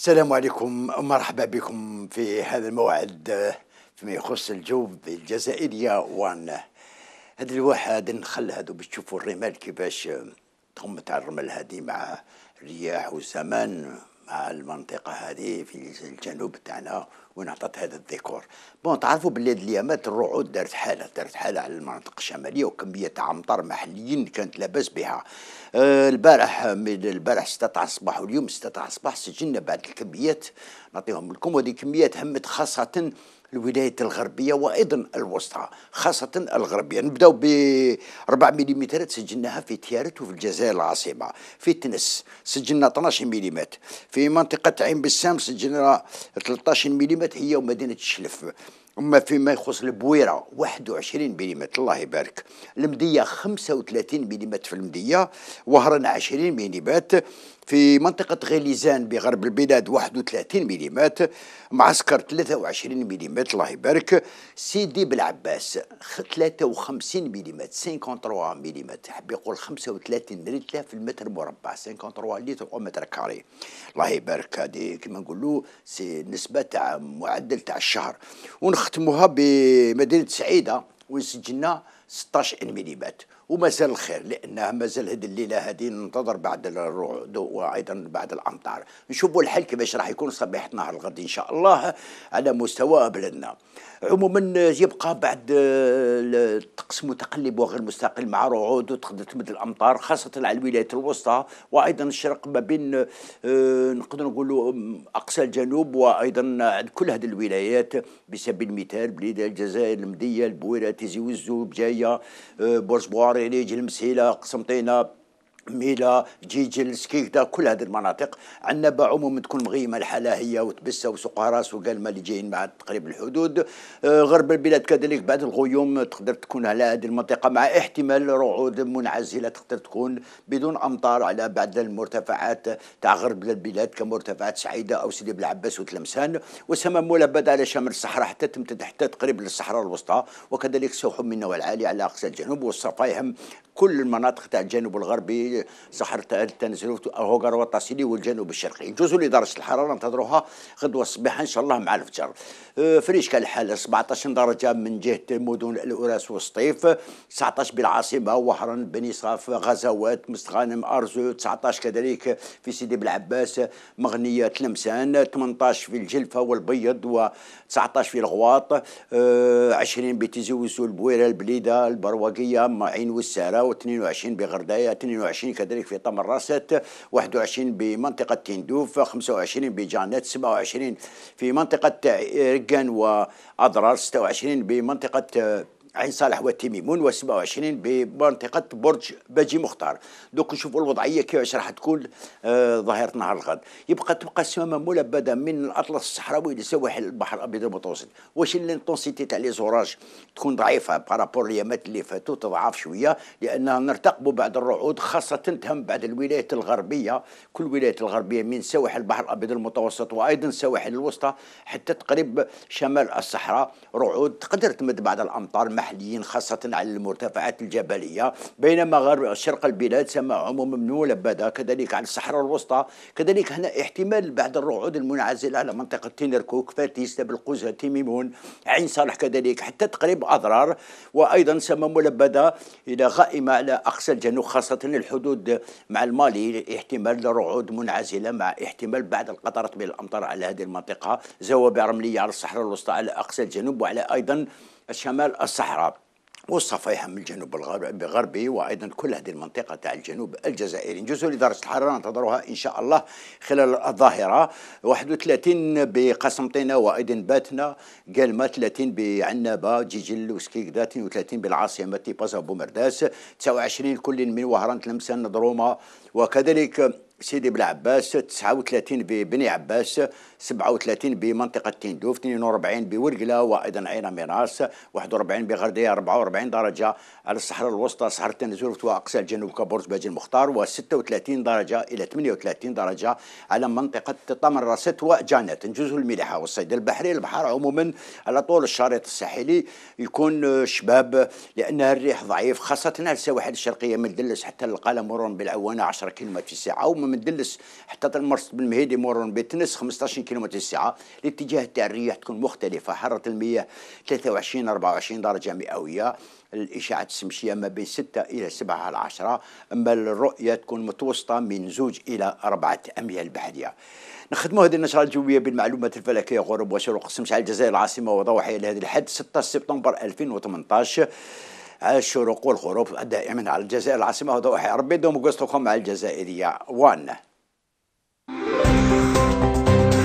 السلام عليكم مرحبا بكم في هذا الموعد فيما يخص الجو الجزائرية وأن هذا الواحد نخل هذا باش تشوفوا الرمال كيفاش تهم تاع الرمل هذه مع الرياح والزمان مع المنطقة هذه في الجنوب تاعنا. وين عطت هذا الديكور. bon تعرفوا باللي هذه الأيامات الرعود دارت حالة دارت حالة على المناطق الشمالية وكمية تاع امطار محليين كانت لاباس بها. آه البارح من البارح 6 تاع الصباح واليوم 6 تاع الصباح سجلنا بعض الكميات. نعطيهم لكم وهذه كميات همت خاصة الولاية الغربية وأيضا الوسطى خاصة الغربية. نبداو ب 4 ملم سجلناها في تيارت وفي الجزائر العاصمة في تنس سجلنا 12 ملم في منطقة عين بسام سجلنا 13 ملم هي ومدينة الشلف أما فيما يخص البويرة 21 ملم الله يبارك. المدية 35 ملم في المدية وهران 20 ملم في منطقة غليزان بغرب البلاد 31 ملم معسكر 23 ملم الله يبارك. سيدي بالعباس 53 ملم 53 ملم حب يقول 35 رتلة في المتر مربع 53 لتر أو mètre carré. الله يبارك. هذه كما نقولوا c'est نسبة تاع معدل تاع الشهر. ونختموها بمدينة سعيدة وين سجلنا 16 ملم ومازال الخير لانها مازال هذه الليلة هذه ننتظر بعد الرعود وأيضا بعد الأمطار. نشوفوا الحل كيفاش راح يكون صبيحه نهار الغد إن شاء الله على مستوى بلدنا عموما يبقى بعد الطقس متقلب وغير مستقل مع رعود وتقدر تمد الأمطار خاصة على الولايات الوسطى. وأيضا الشرق ما بين آه، نقدر نقولوا أقصى الجنوب وأيضا كل هذه الولايات بسبيل المثال بلاد الجزائر المديه البويرة تيزي وزو بجايه آه، برج بوعريريج المسيلة قسنطينه ميلة جيجل سكيكدة كل هذه المناطق. عنابة عموما تكون مغيمة الحالة هي وتبسة وسوق أهراس وقالمة اللي جايين مع تقريب الحدود. آه، غرب البلاد كذلك بعد الغيوم تقدر تكون على هذه المنطقة مع احتمال رعود منعزلة تقدر تكون بدون أمطار على بعض المرتفعات تاع غرب البلاد كمرتفعات سعيدة أو سيدي بلعباس وتلمسان. وسماء ملبدة على شمال الصحراء حتى تمتد حتى تقريب للصحراء الوسطى وكذلك سوح من النوع العالي على أقصى الجنوب والصفايهم كل المناطق تاع الجنوب الغربي. صحراء التنزل هوغر والطاسيلي والجنوب الشرقي. يجوز لي درجه الحرارة ننتظروها غدوة الصباح إن شاء الله مع الفجر. أه، فريش كان الحال. 17 درجة من جهة مدن الأوراس والسطيف 19 بالعاصمة وهران بني صاف غزوات مستغانم أرزو. 19 كذلك في سيدي بلعباس مغنية تلمسان 18 في الجلفة والبيض و19 في الغواط. 20 أه، بتيزي وسول البويره البليدة البرواقية معين والساره و22 بغرداية 22 كذلك في طمر راست 21 بمنطقة تندوف 25 بجانات 27 في منطقة رقان وأدرار 26 بمنطقة عين صالح وتيميمون و27 بمنطقة برج باجي مختار. دوك نشوفوا الوضعية كيفاش راح تكون آه ظاهرة نهار الغد. يبقى تبقى السماء ملبدة من الأطلس الصحراوي لسواحل البحر الأبيض المتوسط. واش ال intensité تاع les orages تكون ضعيفة par rapport الأيامات اللي فاتوا تضعف شوية لأنها نرتقبوا بعض الرعود خاصة تهم بعض الولايات الغربية. كل الولايات الغربية من سواحل البحر الأبيض المتوسط وأيضا السواحل الوسطى حتى تقريب شمال الصحراء رعود تقدر تمد بعد الأمطار محليين خاصة على المرتفعات الجبلية بينما غرب شرق البلاد سما عموما ملبدة كذلك على الصحراء الوسطى. كذلك هنا احتمال بعد الرعود المنعزلة على منطقة تينركوك فاتيس بالقوزة تيميمون عين صالح كذلك حتى تقريب أضرار. وأيضا سما ملبدة إلى غائمة على أقصى الجنوب خاصة الحدود مع المالي. احتمال رعود منعزلة مع احتمال بعد القطرات من الأمطار على هذه المنطقة. زوابع رملية على الصحراء الوسطى على أقصى الجنوب وعلى أيضا شمال الصحراء والصفيحة من الجنوب الغربي وأيضا كل هذه المنطقة تاع الجنوب الجزائري. نجوزوا لدرجه الحراره ننتظروها إن شاء الله خلال الظاهرة. 31 بقسنطينه وأيضا باتنا. قالما 30 بعنابة جيجل وسكيكدا 32 بالعاصمة تيبازا بومرداس 29 كل من وهران تلمسان دروما وكذلك سيدي بلعباس 39 ببني عباس 37 بمنطقة تندوف 42 بورقلة وأيضا عين ميراس 41 بغردية 44 درجة. على الصحراء الوسطى صحراء التنزلوف وأقصى الجنوب كبورس باجي المختار و36 درجة إلى 38 درجة على منطقة طمر راست وجانات نجوز الملحة والصيد البحري البحر عموما على طول الشريط الساحلي يكون شباب لأن الريح ضعيف خاصة على السواحل الشرقية من دلس حتى القلم مرور بالعوانة 10 كيلومتر في الساعة ومن من دلس حتى المرصد بالمهيدي مرون بتنس 15 كيلومتر الساعة. الاتجاه تاع الرياح تكون مختلفة. حرارة المياه 23 24 درجة مئوية. الإشعة الشمسية ما بين 6 إلى 7 على 10 أما الرؤية تكون متوسطة من زوج إلى أربعة أميال بحرية. نخدموا هذه النشرة الجوية بالمعلومات الفلكية غروب وشروق قسم على الجزائر العاصمة وضوحية لهذه الحد 16 سبتمبر 2018 على الشروق والغروب دائما على الجزائر. العاصمة وضوحية ربي دوم قصتكم على الجزائرية. وان